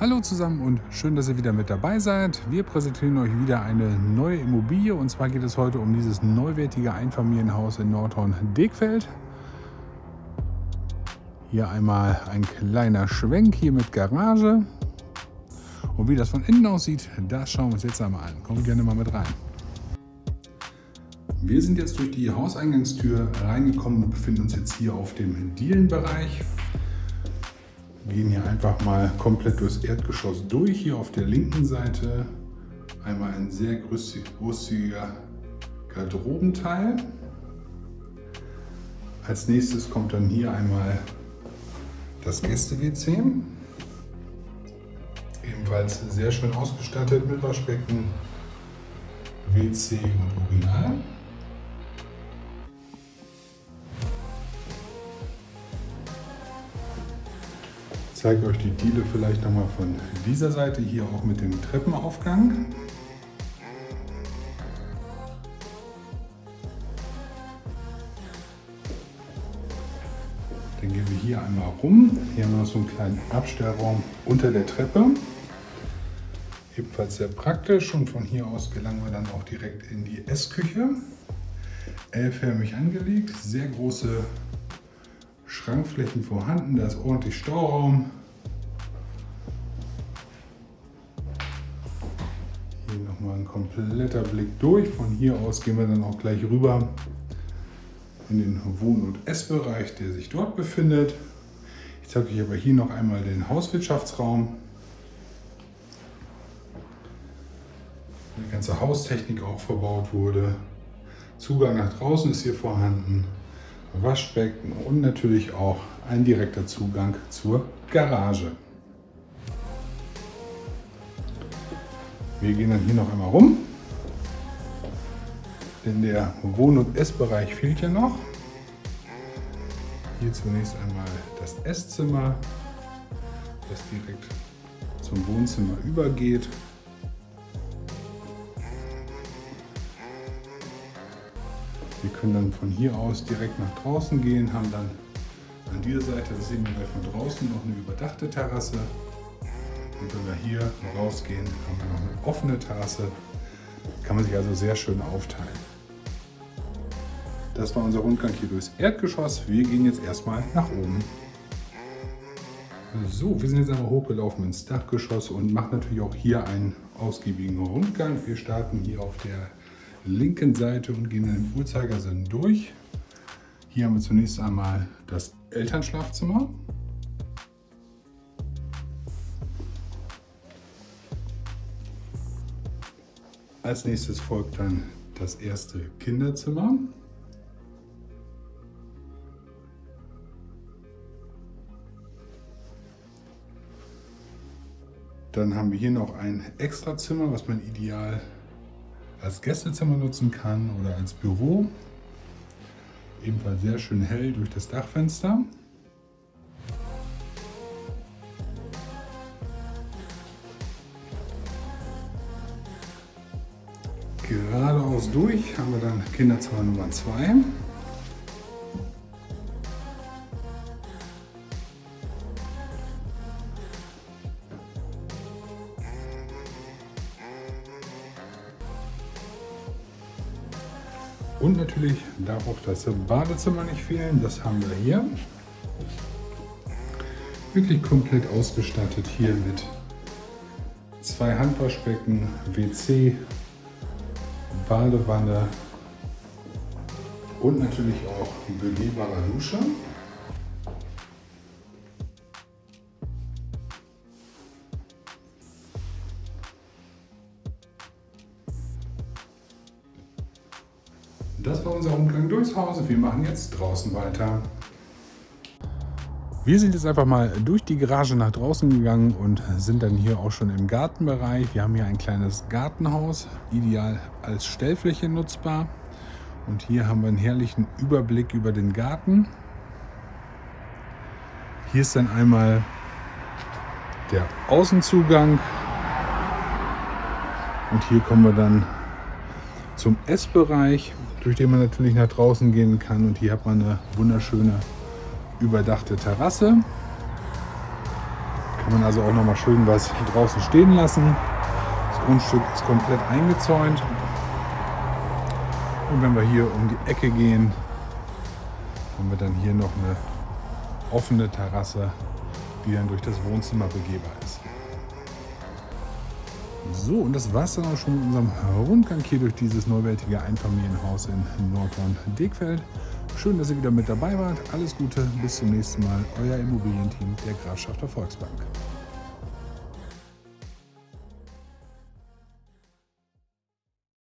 Hallo zusammen und schön, dass ihr wieder mit dabei seid. Wir präsentieren euch wieder eine neue Immobilie und zwar geht es heute um dieses neuwertige Einfamilienhaus in Nordhorn-Degfeld. Hier einmal ein kleiner Schwenk hier mit Garage. Und wie das von innen aussieht, das schauen wir uns jetzt einmal an. Kommt gerne mal mit rein. Wir sind jetzt durch die Hauseingangstür reingekommen und befinden uns jetzt hier auf dem Dielenbereich. Gehen hier einfach mal komplett durchs Erdgeschoss durch. Hier auf der linken Seite einmal ein sehr großzügiger Garderobenteil. Als nächstes kommt dann hier einmal das Gäste-WC. Ebenfalls sehr schön ausgestattet mit Waschbecken, WC und Urinal. Zeige euch die Diele vielleicht nochmal von dieser Seite, hier auch mit dem Treppenaufgang. Dann gehen wir hier einmal rum. Hier haben wir noch so einen kleinen Abstellraum unter der Treppe. Ebenfalls sehr praktisch und von hier aus gelangen wir dann auch direkt in die Essküche. L-förmig angelegt, sehr große Schrankflächen vorhanden, da ist ordentlich Stauraum. Hier nochmal ein kompletter Blick durch. Von hier aus gehen wir dann auch gleich rüber in den Wohn- und Essbereich, der sich dort befindet. Ich zeige euch aber hier noch einmal den Hauswirtschaftsraum. Die ganze Haustechnik auch verbaut wurde. Zugang nach draußen ist hier vorhanden. Waschbecken und natürlich auch ein direkter Zugang zur Garage. Wir gehen dann hier noch einmal rum, denn der Wohn- und Essbereich fehlt ja noch. Hier zunächst einmal das Esszimmer, das direkt zum Wohnzimmer übergeht. Können dann von hier aus direkt nach draußen gehen, haben dann an dieser Seite, das sehen wir von draußen, noch eine überdachte Terrasse. Und wenn wir hier rausgehen, haben wir noch eine offene Terrasse. Kann man sich also sehr schön aufteilen. Das war unser Rundgang hier durchs Erdgeschoss. Wir gehen jetzt erstmal nach oben. So, wir sind jetzt einmal hochgelaufen ins Dachgeschoss und machen natürlich auch hier einen ausgiebigen Rundgang. Wir starten hier auf der linken Seite und gehen in den Uhrzeigersinn durch. Hier haben wir zunächst einmal das Elternschlafzimmer. Als nächstes folgt dann das erste Kinderzimmer. Dann haben wir hier noch ein Extrazimmer, was man ideal als Gästezimmer nutzen kann oder als Büro. Ebenfalls sehr schön hell durch das Dachfenster. Geradeaus durch haben wir dann Kinderzimmer Nummer 2. Und natürlich darf auch das Badezimmer nicht fehlen. Das haben wir hier. Wirklich komplett ausgestattet hier mit zwei Handwaschbecken, WC, Badewanne und natürlich auch begehbare Dusche. Das war unser Rundgang durchs Haus. Wir machen jetzt draußen weiter. Wir sind jetzt einfach mal durch die Garage nach draußen gegangen und sind dann hier auch schon im Gartenbereich. Wir haben hier ein kleines Gartenhaus, ideal als Stellfläche nutzbar. Und hier haben wir einen herrlichen Überblick über den Garten. Hier ist dann einmal der Außenzugang. Und hier kommen wir dann zum Essbereich durch den man natürlich nach draußen gehen kann. Und hier hat man eine wunderschöne überdachte Terrasse. Kann man also auch noch mal schön was draußen stehen lassen. Das Grundstück ist komplett eingezäunt. Und wenn wir hier um die Ecke gehen, haben wir dann hier noch eine offene Terrasse, die dann durch das Wohnzimmer begehbar ist. So, und das war es dann auch schon mit unserem Rundgang hier durch dieses neuwertige Einfamilienhaus in Nordhorn-Degfeld. Schön, dass ihr wieder mit dabei wart. Alles Gute, bis zum nächsten Mal. Euer Immobilienteam der Grafschafter Volksbank.